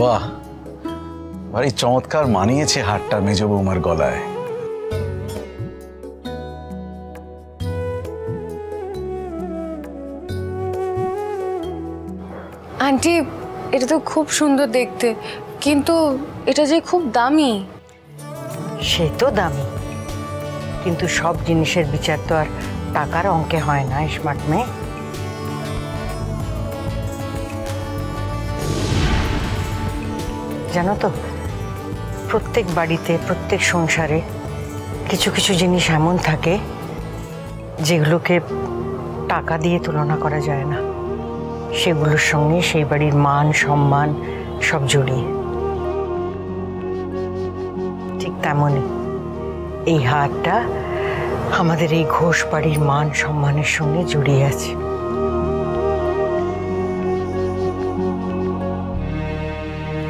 বাহ। ভারী চমৎকার মানিয়েছে হারটা মেজ বৌমার গলায়। আন্টি এটা তো খুব সুন্দর দেখতে কিন্তু এটা যে খুব দামি। সে তো দামি কিন্তু সব জিনিসের বিচার তো আর টাকার অঙ্কে হয় না স্মার্ট মেয়ে। জানো তো প্রত্যেক বাড়িতে, প্রত্যেক সংসারে কিছু কিছু জিনিস এমন থাকে যেগুলোকে টাকা দিয়ে তুলনা করা যায় না। সেগুলোর সঙ্গে সেই বাড়ির মান, সম্মান সব জড়িয়ে। ঠিক তেমনই এই হারটা আমাদের এই ঘোষ বাড়ির মান, সম্মানের সঙ্গে জড়িয়ে আছে।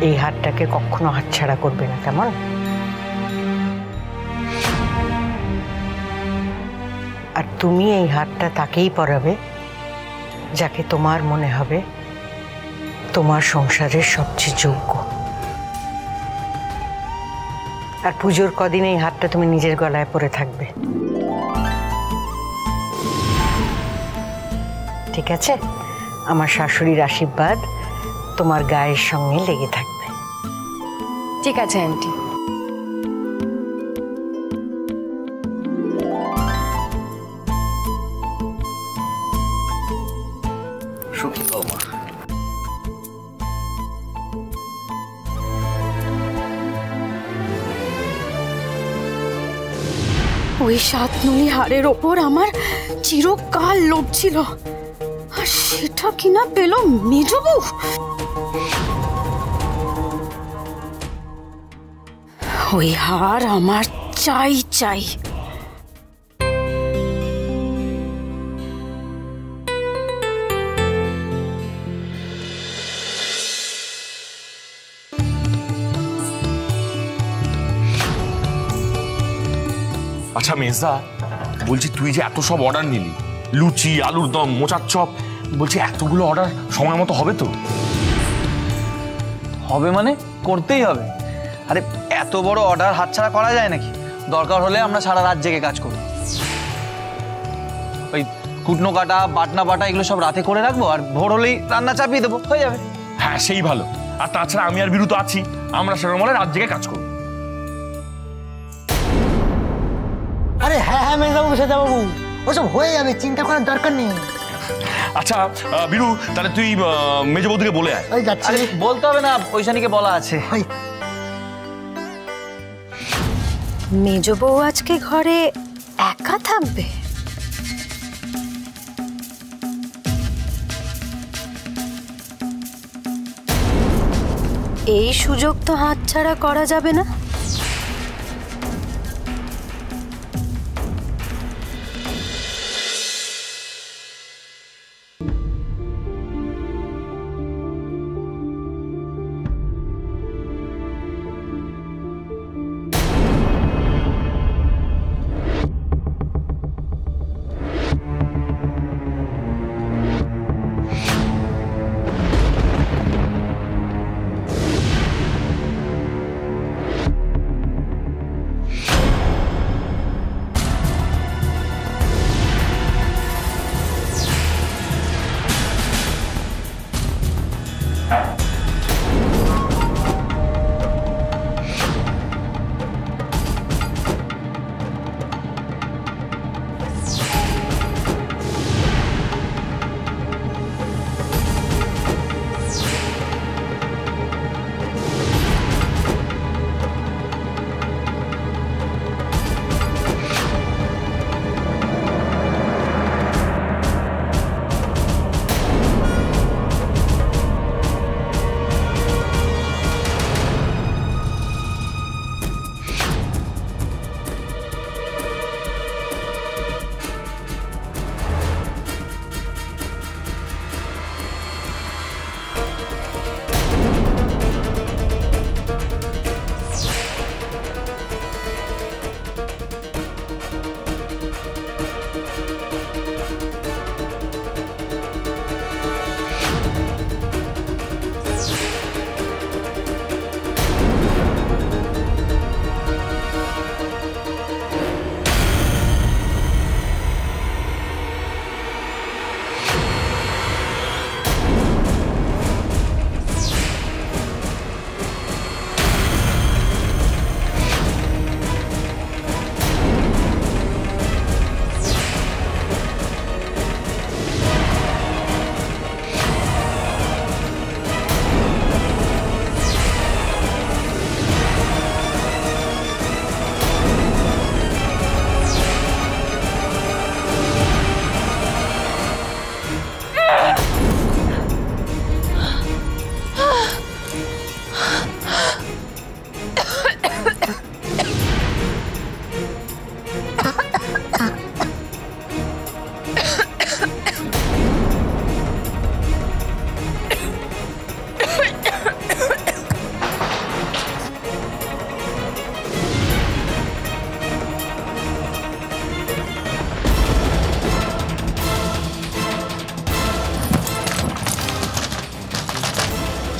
এই হারটাকে কখনো হাতছাড়া করবে না, কেমন? আর তুমি এই হারটা তাকেই পরাবে, যাকে তোমার মনে হবে তোমার সংসারের সবচেয়ে যোগ্য। আর পুজোর কদিন এই হারটা তুমি নিজের গলায় পরে থাকবে। ঠিক আছে? আমার শাশুড়ির আশীর্বাদ তোমার গায়ের সঙ্গে লেগে থাকবে। ঠিক আছে আন্টি। ওই সাতনলি হাড়ের ওপর আমার চিরকাল লোভ ছিল। আর সেটা কিনা পেল মেজবু? ওই হার আমার চাই চাই। আচ্ছা মেজদা বলছি তুই যে এত সব অর্ডার নিলি লুচি আলুর দম মোচার চপ বলছি এতগুলো অর্ডার সময় মতো হবে তো? হবে মানে করতেই হবে। আরে এত বড় অর্ডার হাতছাড়া করা যায় নাকি? দরকার হলে আমরা সারা রাত জেগে কাজ করি। ওই কুটনো কাটা বাটনা বাটা এগুলো সব রাতে করে রাখব আর ভোর হলেই রান্না চাপিয়ে দেবো হয়ে যাবে। হ্যাঁ সেই ভালো। আর তাছাড়া আমি আর বিরু তো আছি। আমরা সেরকম হলে রাত জেগে কাজ করব। আরে হ্যাঁ হ্যাঁ মেজবাবু বাবু ওসব হয়ে যাবে চিন্তা করার দরকার নেই। আচ্ছা আহ, বিরু তাহলে তুই আহ, মেজ বৌদিকে বলে আয়। যাচ্ছি। বলতে হবে না পৈশানিকে বলা আছে। মেজ বউ আজকে ঘরে একা থাকবে? এই সুযোগ তো হাতছাড়া করা যাবে না।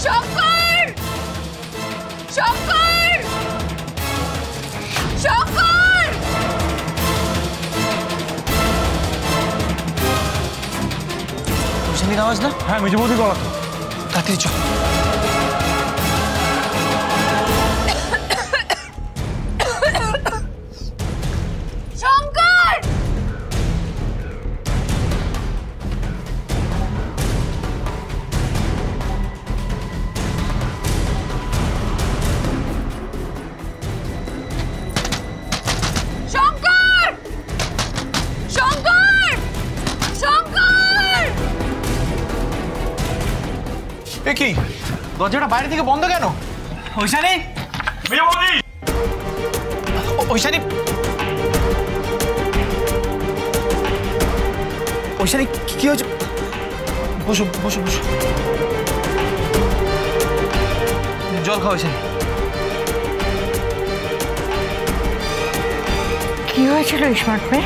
शौकर शौकर शौकर তুমি আওয়াজ না হ্যাঁ মিজু বৌদি গলা তো তাড়াতাড়ি চল দরজাটা বাইরে থেকে বন্ধ কেন? ঐশানী? ঐশানী! ঐশানী কি- কি হয়েছে? বসো বসো বসো। জল খাও ঐশানী। কি হয়েছিল স্মার্ট মেয়ে?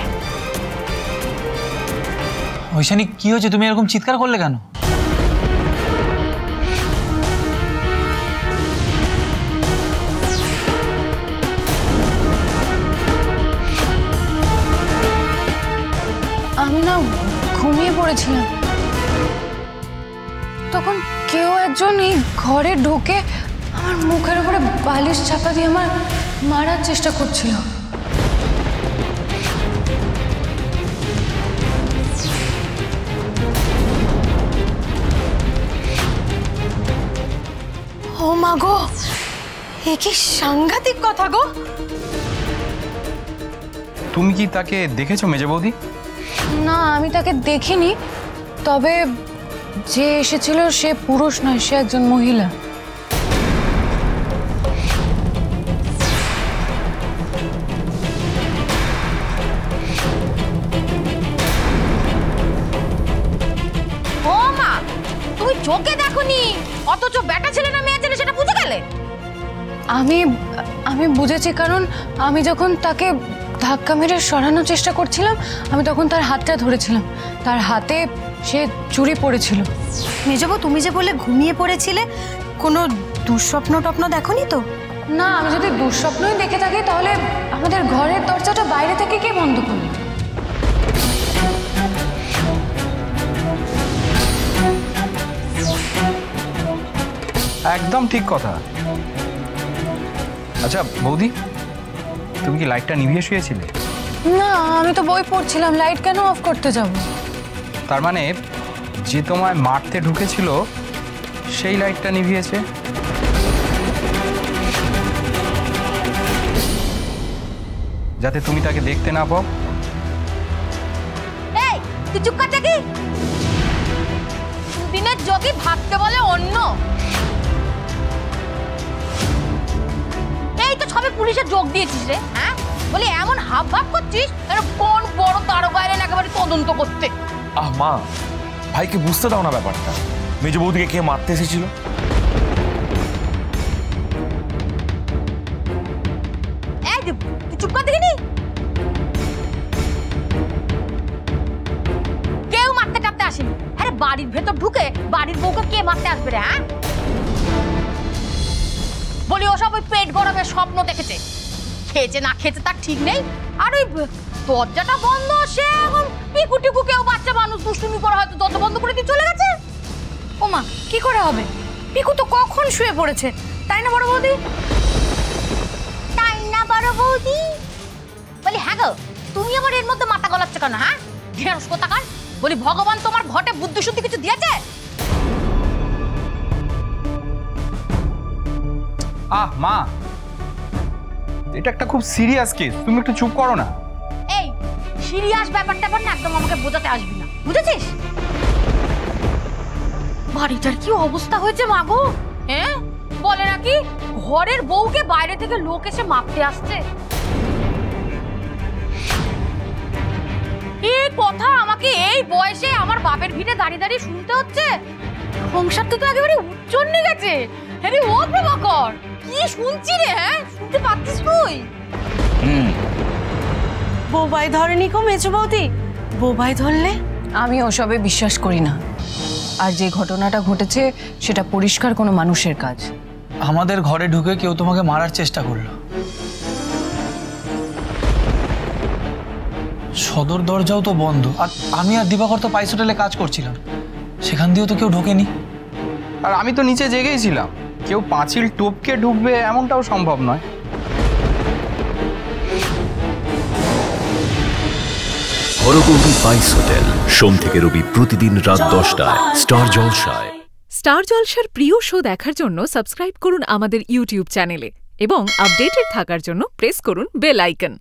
ঐশানী কি হয়েছে? তুমি এরকম চিৎকার করলে কেন? পড়েছিলাম তখন কেউ একজন এই ঘরে ঢোকে আমার মুখের উপরে বালিশ চাপা দিয়ে আমার মারার চেষ্টা করছিল। ও মা গো, এ কি সাংঘাতিক কথা গো। তুমি কি তাকে দেখেছ মেজে বৌদি না আমি তাকে দেখিনি। তবে যে এসেছিল সে পুরুষ নয় সে একজন মহিলা। চোখে দেখোনি? অথচ বেটা ছেলে না মেয়ে ছেলে সেটা বুঝে গেলে? আমি আমি বুঝেছি কারণ আমি যখন তাকে ধাক্কা মেরে সরানোর চেষ্টা করছিলাম আমি তখন তার হাতটা ধরেছিলাম। তার হাতে সে চুরি পড়েছিল। মেজবো তুমি যে বলে ঘুমিয়ে পড়েছিলে কোনো দুঃস্বপ্ন টপ্ন দেখনি তো? না আমি যদি দুঃস্বপ্নই দেখে থাকি তাহলে আমাদের ঘরের দরজাটা বাইরে থেকে কে বন্ধ করবে? একদম ঠিক কথা। আচ্ছা বৌদি? তুমি কি লাইটটা নিভিয়ে শুয়েছিলে? না আমি তো বই পড়ছিলাম লাইট কেন অফ করতে যাব? তার মানে যে তোমায় মারতে ঢুকেছিল সেই লাইটটা নিভিয়েছে? যাতে তুমি তাকে দেখতে না পাও। এই তুই চুপ কর দেখি দিনের যোগী ভাবতে বলে অন্য। সবে পুলিশে যোগ দিয়েছিস রে হ্যাঁ? বলি এমন হাব ভাব করছিস যেন কোন বড় তারকা এলেন একেবারে তদন্ত করতে। আহ মা ভাইকে বুঝতে দাও না ব্যাপারটা। মেজে বৌদিকে কে মারতে এসেছিল? এই যে, তুই চুপ কর দেখিনি? কেউ মারতে টাপতে আসেনি। আরে বাড়ির ভেতর ঢুকে বাড়ির বউকে কে মারতে আসবে রে হ্যাঁ? বলি ওসব ওই পেট গরমের স্বপ্ন দেখেছে। খেয়েছে না খেয়েছে তার ঠিক নেই। আর ওই দরজাটা বন্ধ সে এখন টিকু টিকু কেউ বাচ্চা মানুষ দুষ্টুমি করে হয়তো দরজা বন্ধ করে দিয়ে চলে গেছে। ওমা কি করে হবে? পিকু তো কখন শুয়ে পড়েছে তাই না বড় বৌদি? তাই না বড় বৌদি? বলি হ্যাঁ গো তুমি আবার এর মধ্যে মাথা গলাচ্ছ কেন হ্যাঁ? ঢেঁড়স কোথাকার বলি ভগবান তোমার ঘটে বুদ্ধি শুদ্ধি কিছু দিয়েছে? আহ, মা। এটা একটা খুব সিরিয়াস কেস তুমি একটু চুপ করো না। এই সিরিয়াস ব্যাপার ট্যাপার না একদম আমাকে বোঝাতে আসবি না। বুঝেছিস? বাড়িটার কি অবস্থা হয়েছে মাগো হ্যাঁ? বলে নাকি ঘরের বউকে বাইরে থেকে লোক এসে মাপতে আসছে? এই কথা আমাকে এই বয়সে আমার বাপের ভিড়ে দাঁড়িয়ে দাঁড়িয়ে শুনতে হচ্ছে? সংসারটা তো একেবারে উচ্চন্নে গেছে। হ্যাঁ ও প্রভাকর কি শুনছি রে হ্যাঁ? শুনতে পাচ্ছিস তুই? বৌবাই ধরেনি কো মেজো বৌদি? বৌবাই ধরলে? আমি ওসবে বিশ্বাস করি না। আর যে ঘটনাটা ঘটেছে সেটা পরিষ্কার কোনো মানুষের কাজ। আমাদের ঘরে ঢুকে কেউ তোমাকে মারার চেষ্টা করল। সদর দরজাও তো বন্ধ। আর আমি আর দিবাকর তো পাইস হোটেলে কাজ করছিলাম। সেখান দিয়েও তো কেউ ঢোকেনি। আর আমি তো নিচে জেগেই ছিলাম। কেউ পাঁচিল টপকে ঢুকবে এমনটাও সম্ভব নয়। হরগৌরী বাইস হোটেল। সোম থেকে রবি প্রতিদিন রাত দশটায় স্টার জলসায়। স্টার জলসার প্রিয় শো দেখার জন্য সাবস্ক্রাইব করুন আমাদের ইউটিউব চ্যানেলে এবং আপডেটেড থাকার জন্য প্রেস করুন বেল আইকন।